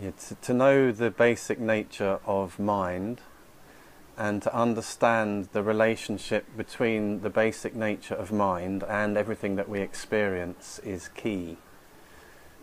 Yeah, to, to know the basic nature of mind and to understand the relationship between the basic nature of mind and everything that we experience is key.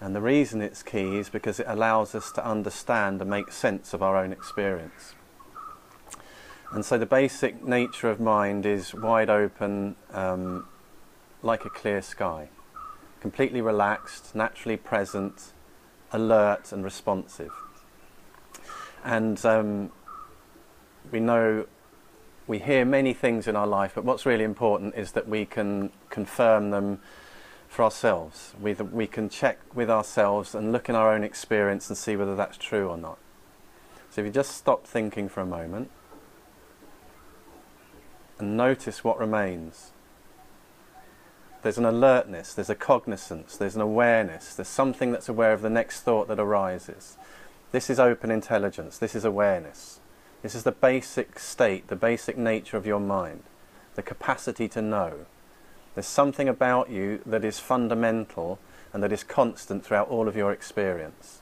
And the reason it's key is because it allows us to understand and make sense of our own experience. And so the basic nature of mind is wide open, um, like a clear sky, completely relaxed, naturally present, alert, and responsive. And um, we know we hear many things in our life, but what's really important is that we can confirm them for ourselves. We, we can check with ourselves and look in our own experience and see whether that's true or not. So if you just stop thinking for a moment and notice what remains. There's an alertness, there's a cognizance, there's an awareness, there's something that's aware of the next thought that arises. This is open intelligence, this is awareness. This is the basic state, the basic nature of your mind, the capacity to know. There's something about you that is fundamental and that is constant throughout all of your experience.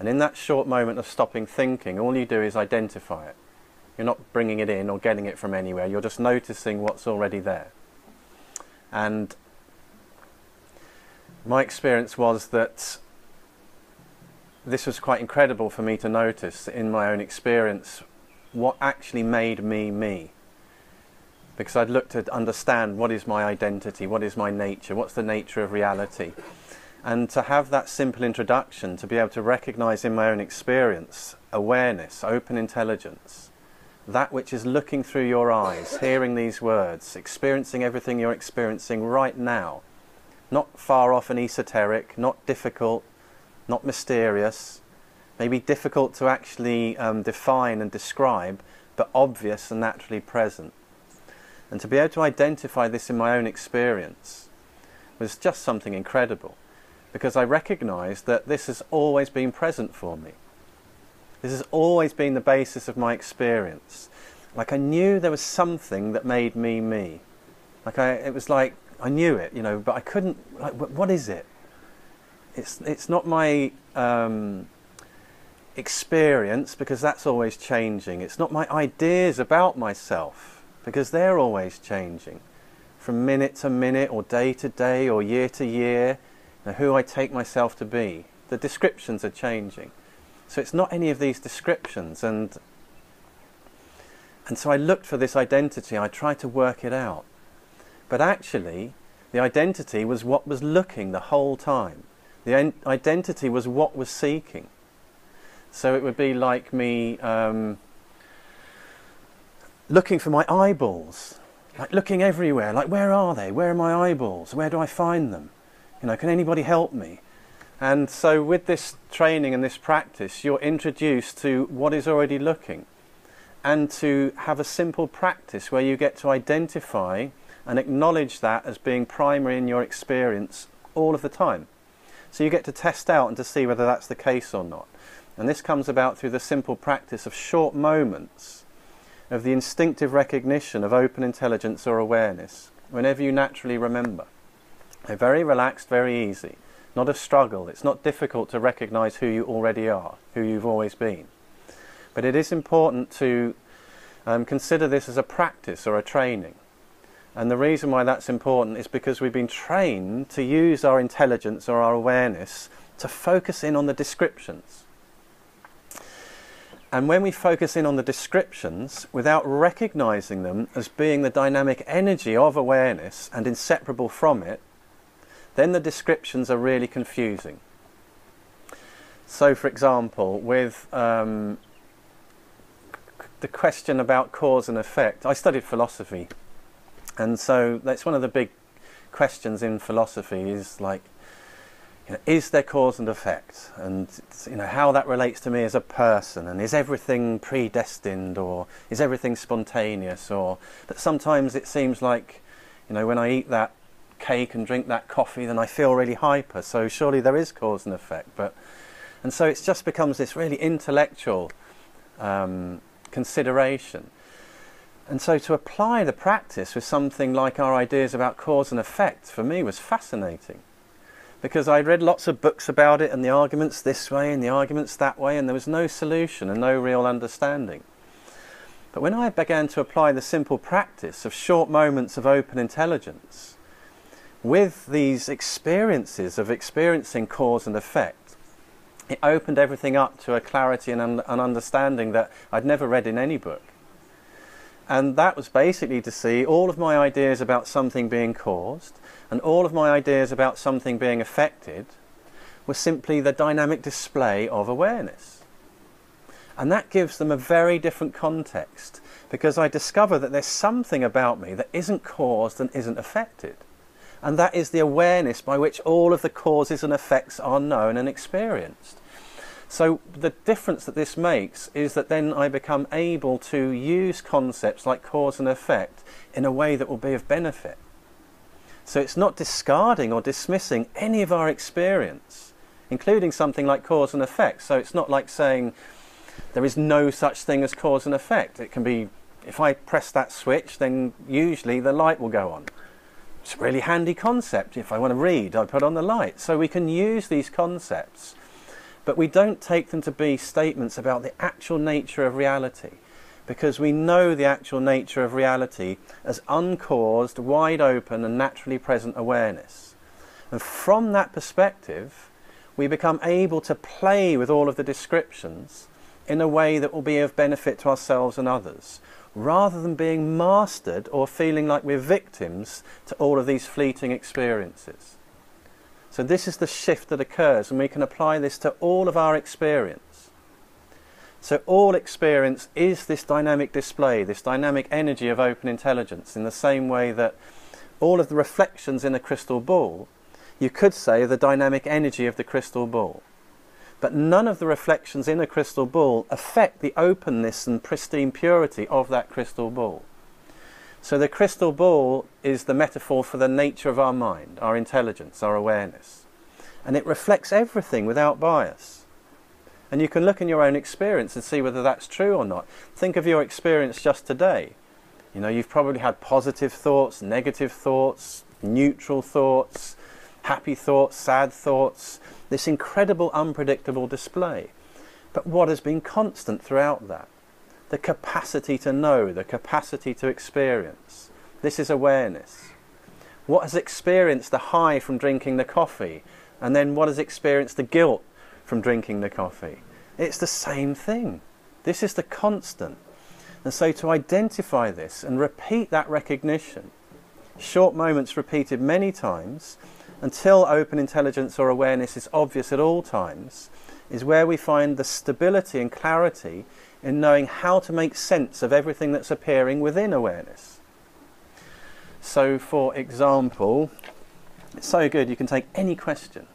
And in that short moment of stopping thinking, all you do is identify it. You're not bringing it in or getting it from anywhere, you're just noticing what's already there. And my experience was that this was quite incredible for me to notice in my own experience what actually made me me because I'd looked to understand what is my identity, what is my nature, what's the nature of reality. And to have that simple introduction, to be able to recognize in my own experience awareness, open intelligence, that which is looking through your eyes, hearing these words, experiencing everything you're experiencing right now, not far off and esoteric, not difficult, not mysterious, maybe difficult to actually um, define and describe, but obvious and naturally present. And to be able to identify this in my own experience was just something incredible because I recognized that this has always been present for me. This has always been the basis of my experience. Like I knew there was something that made me me. Like I, it was like I knew it, you know, but I couldn't. Like, what is it? It's it's not my um, experience because that's always changing. It's not my ideas about myself because they're always changing from minute to minute or day to day or year to year, you know, who I take myself to be. The descriptions are changing. So it's not any of these descriptions and and so I looked for this identity, I tried to work it out. But actually, the identity was what was looking the whole time. The identity was what was seeking. So it would be like me um, looking for my eyeballs, like looking everywhere, like where are they? Where are my eyeballs? Where do I find them? You know, can anybody help me? And so with this training and this practice, you're introduced to what is already looking and to have a simple practice where you get to identify and acknowledge that as being primary in your experience all of the time. So you get to test out and to see whether that's the case or not. And this comes about through the simple practice of short moments of the instinctive recognition of open intelligence or awareness whenever you naturally remember. They're very relaxed, very easy, not a struggle. It's not difficult to recognize who you already are, who you've always been. But it is important to um, consider this as a practice or a training. And the reason why that's important is because we've been trained to use our intelligence or our awareness to focus in on the descriptions. And when we focus in on the descriptions without recognizing them as being the dynamic energy of awareness and inseparable from it, then the descriptions are really confusing. So, for example, with um, the question about cause and effect, I studied philosophy, and so that's one of the big questions in philosophy is like, you know, is there cause and effect, and you know how that relates to me as a person, and is everything predestined, or is everything spontaneous, or that sometimes it seems like, you know, when I eat that cake and drink that coffee, then I feel really hyper. So surely there is cause and effect, but and so it just becomes this really intellectual um, consideration. And so to apply the practice with something like our ideas about cause and effect for me was fascinating because I read lots of books about it and the arguments this way and the arguments that way, and there was no solution and no real understanding. But when I began to apply the simple practice of short moments of open intelligence with these experiences of experiencing cause and effect, it opened everything up to a clarity and an understanding that I'd never read in any book. And that was basically to see all of my ideas about something being caused and all of my ideas about something being affected were simply the dynamic display of awareness. And that gives them a very different context because I discover that there's something about me that isn't caused and isn't affected. And that is the awareness by which all of the causes and effects are known and experienced. So the difference that this makes is that then I become able to use concepts like cause and effect in a way that will be of benefit. So it's not discarding or dismissing any of our experience, including something like cause and effect. So it's not like saying there is no such thing as cause and effect. It can be, if I press that switch, then usually the light will go on. It's a really handy concept. If I want to read, I put on the light. So we can use these concepts, but we don't take them to be statements about the actual nature of reality because we know the actual nature of reality as uncaused, wide open, and naturally present awareness. And from that perspective, we become able to play with all of the descriptions in a way that will be of benefit to ourselves and others, rather than being mastered or feeling like we're victims to all of these fleeting experiences. So, this is the shift that occurs, and we can apply this to all of our experience. So all experience is this dynamic display, this dynamic energy of open intelligence, in the same way that all of the reflections in a crystal ball, you could say the dynamic energy of the crystal ball. But none of the reflections in a crystal ball affect the openness and pristine purity of that crystal ball. So the crystal ball is the metaphor for the nature of our mind, our intelligence, our awareness. And it reflects everything without bias. And you can look in your own experience and see whether that's true or not. Think of your experience just today. You know, you've probably had positive thoughts, negative thoughts, neutral thoughts, happy thoughts, sad thoughts, this incredible unpredictable display. But what has been constant throughout that? The capacity to know, the capacity to experience. This is awareness. What has experienced the high from drinking the coffee? And then what has experienced the guilt from drinking the coffee. It's the same thing. This is the constant. And so to identify this and repeat that recognition, short moments repeated many times, until open intelligence or awareness is obvious at all times, is where we find the stability and clarity in knowing how to make sense of everything that's appearing within awareness. So, for example, it's so good you can take any question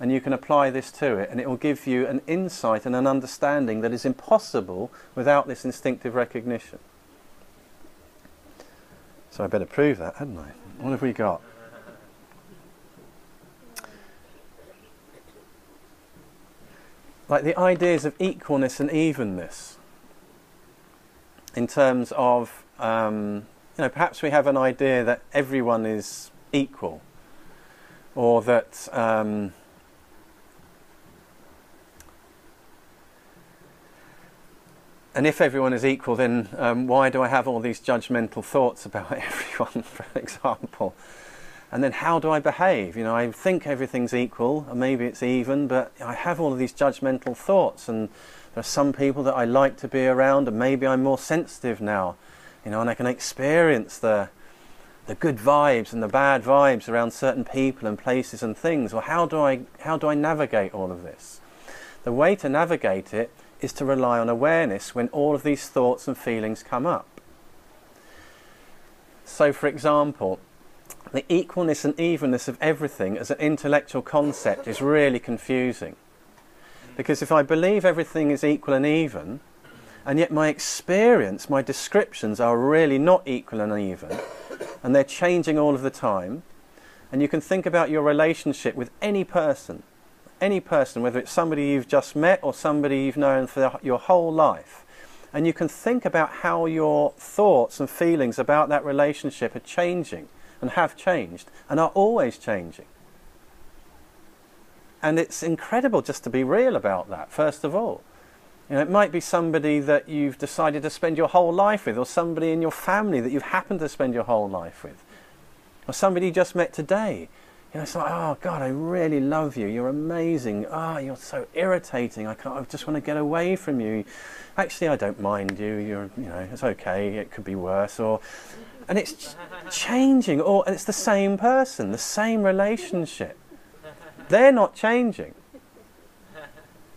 and you can apply this to it, and it will give you an insight and an understanding that is impossible without this instinctive recognition. So I better prove that, hadn't I? What have we got? Like the ideas of equalness and evenness, in terms of, um, you know, perhaps we have an idea that everyone is equal, or that. Um, and if everyone is equal, then um, why do I have all these judgmental thoughts about everyone, for example? And then how do I behave? You know, I think everything's equal, or maybe it's even, but I have all of these judgmental thoughts, and there are some people that I like to be around, and maybe I'm more sensitive now, you know, and I can experience the the good vibes and the bad vibes around certain people and places and things. Well, how do I how do I navigate all of this? The way to navigate it is to rely on awareness when all of these thoughts and feelings come up. So, for example, the equalness and evenness of everything as an intellectual concept is really confusing. Because if I believe everything is equal and even, and yet my experience, my descriptions are really not equal and even, and they're changing all of the time, and you can think about your relationship with any person any person, whether it's somebody you've just met or somebody you've known for your whole life. And you can think about how your thoughts and feelings about that relationship are changing and have changed and are always changing. And it's incredible just to be real about that, first of all. You know, it might be somebody that you've decided to spend your whole life with, or somebody in your family that you've happened to spend your whole life with, or somebody you just met today. You know, it's like, oh God, I really love you. You're amazing. Ah, oh, you're so irritating. I can't. I just want to get away from you. Actually, I don't mind you. You're, you know, it's okay. It could be worse. Or, and it's changing. Or it's the same person, the same relationship. They're not changing.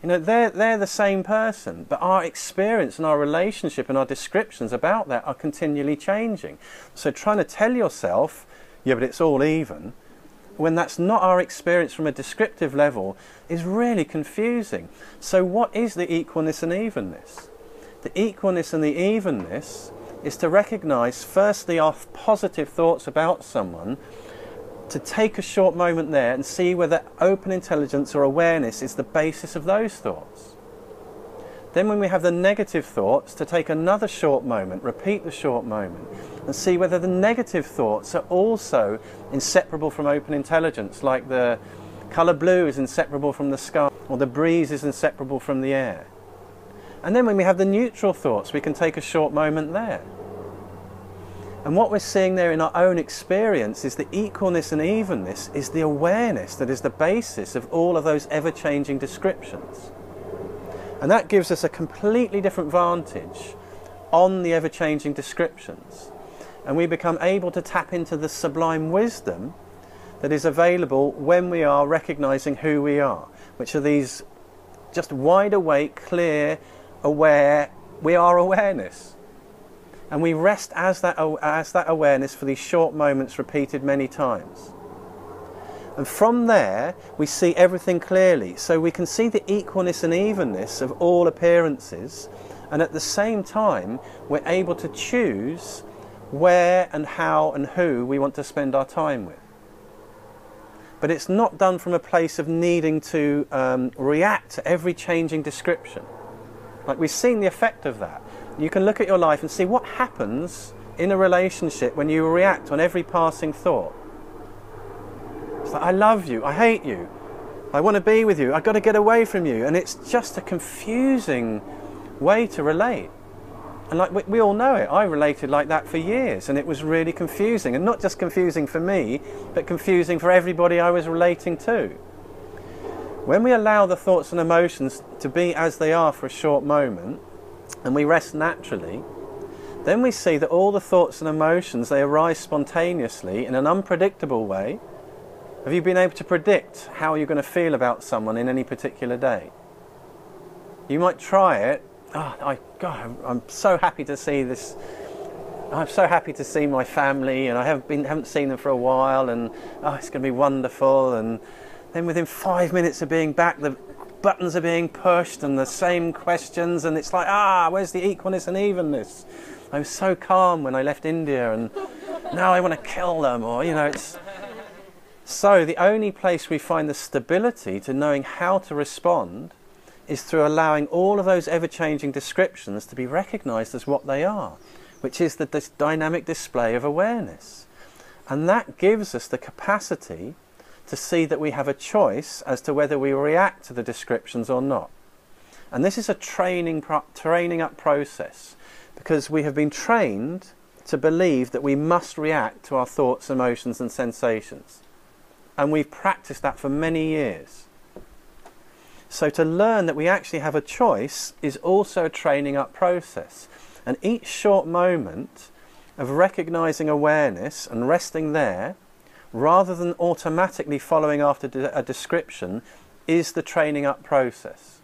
You know, they're, they're the same person, but our experience and our relationship and our descriptions about that are continually changing. So trying to tell yourself, yeah, but it's all even, when that's not our experience from a descriptive level, is really confusing. So what is the equalness and evenness? The equalness and the evenness is to recognize, firstly, our positive thoughts about someone to take a short moment there and see whether open intelligence or awareness is the basis of those thoughts. Then, when we have the negative thoughts, to take another short moment, repeat the short moment, and see whether the negative thoughts are also inseparable from open intelligence, like the colour blue is inseparable from the sky, or the breeze is inseparable from the air. And then, when we have the neutral thoughts, we can take a short moment there. And what we're seeing there in our own experience is the equalness and evenness is the awareness that is the basis of all of those ever changing descriptions. And that gives us a completely different vantage on the ever changing descriptions. And we become able to tap into the sublime wisdom that is available when we are recognizing who we are, which are these just wide awake, clear, aware, we are awareness. And we rest as that, as that awareness for these short moments repeated many times. And from there, we see everything clearly. So we can see the equalness and evenness of all appearances. And at the same time, we're able to choose where and how and who we want to spend our time with. But it's not done from a place of needing to um, react to every changing description. Like we've seen the effect of that you can look at your life and see what happens in a relationship when you react on every passing thought. It's like, I love you, I hate you, I want to be with you, I've got to get away from you. And it's just a confusing way to relate. And like we, we, all know it, I related like that for years and it was really confusing. And not just confusing for me, but confusing for everybody I was relating to. When we allow the thoughts and emotions to be as they are for a short moment, and we rest naturally, then we see that all the thoughts and emotions they arise spontaneously in an unpredictable way. Have you been able to predict how you're going to feel about someone in any particular day? You might try it. Oh, I, God, I'm so happy to see this. I'm so happy to see my family, and I haven't been haven't seen them for a while, and oh, it's going to be wonderful. And then within five minutes of being back, the buttons are being pushed and the same questions, and it's like, ah, where's the equalness and evenness? I was so calm when I left India, and now I want to kill them, or, you know, it's. So, the only place we find the stability to knowing how to respond is through allowing all of those ever changing descriptions to be recognized as what they are, which is the dynamic display of awareness. And that gives us the capacity to see that we have a choice as to whether we react to the descriptions or not. And this is a training, training up process because we have been trained to believe that we must react to our thoughts, emotions, and sensations. And we've practiced that for many years. So to learn that we actually have a choice is also a training up process. And each short moment of recognizing awareness and resting there rather than automatically following after a description, is the training up process.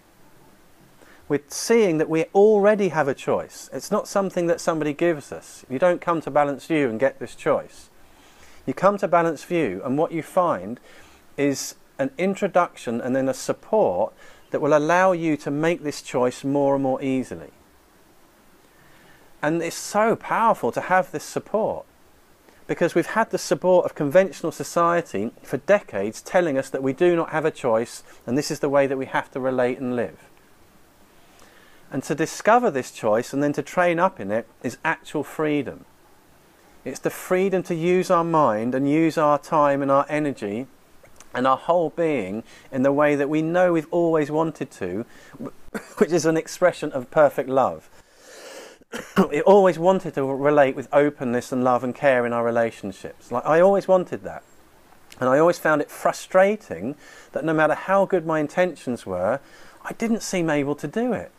We're seeing that we already have a choice. It's not something that somebody gives us. You don't come to Balanced View and get this choice. You come to Balanced View, and what you find is an introduction and then a support that will allow you to make this choice more and more easily. And it's so powerful to have this support because we've had the support of conventional society for decades telling us that we do not have a choice and this is the way that we have to relate and live. And to discover this choice and then to train up in it is actual freedom. It's the freedom to use our mind and use our time and our energy and our whole being in the way that we know we've always wanted to, which is an expression of perfect love. we always wanted to relate with openness and love and care in our relationships. Like I always wanted that. And I always found it frustrating that no matter how good my intentions were, I didn't seem able to do it.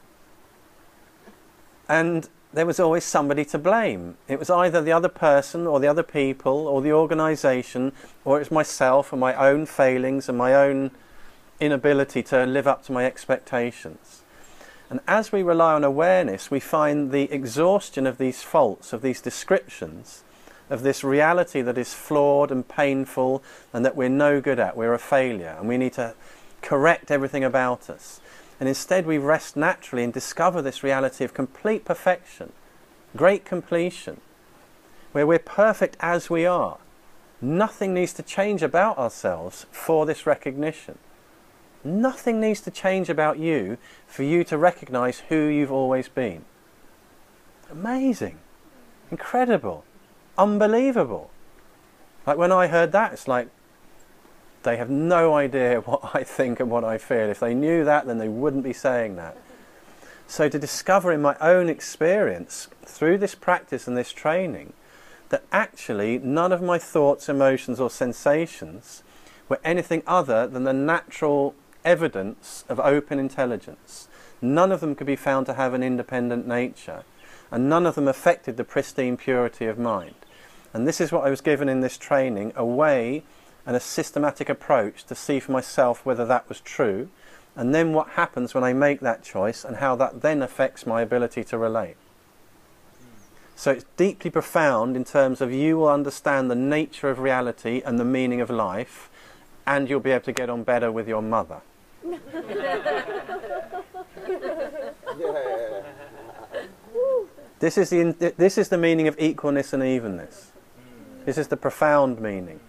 And there was always somebody to blame. It was either the other person or the other people or the organisation or it was myself and my own failings and my own inability to live up to my expectations. And as we rely on awareness, we find the exhaustion of these faults, of these descriptions, of this reality that is flawed and painful and that we're no good at, we're a failure, and we need to correct everything about us. And instead, we rest naturally and discover this reality of complete perfection, great completion, where we're perfect as we are. Nothing needs to change about ourselves for this recognition. Nothing needs to change about you for you to recognize who you've always been. Amazing. Incredible. Unbelievable. Like when I heard that, it's like they have no idea what I think and what I feel. If they knew that, then they wouldn't be saying that. So to discover in my own experience, through this practice and this training, that actually none of my thoughts, emotions, or sensations were anything other than the natural evidence of open intelligence. None of them could be found to have an independent nature, and none of them affected the pristine purity of mind. And this is what I was given in this training a way and a systematic approach to see for myself whether that was true, and then what happens when I make that choice, and how that then affects my ability to relate. So it's deeply profound in terms of you will understand the nature of reality and the meaning of life, and you'll be able to get on better with your mother. This is the this is the meaning of equalness and evenness. This is the profound meaning.